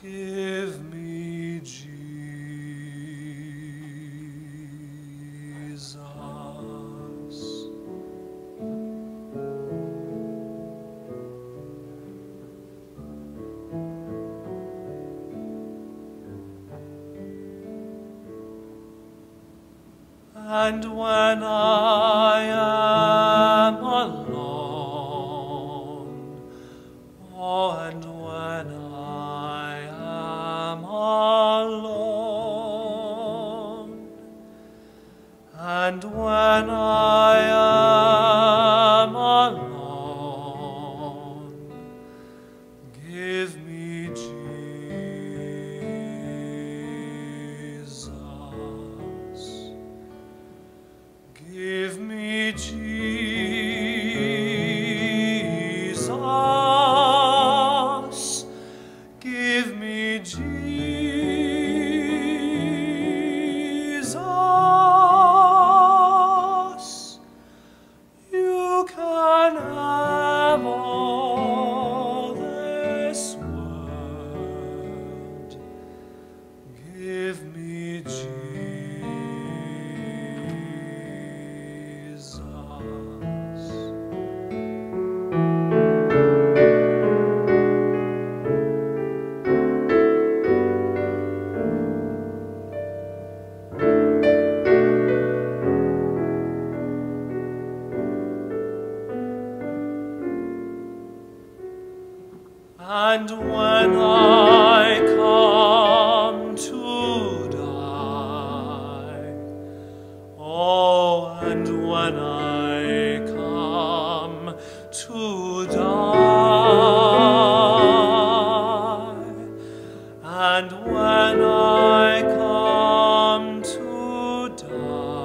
give me Jesus. And when I And when I come to die, oh, and when I come to die, and when I come to die,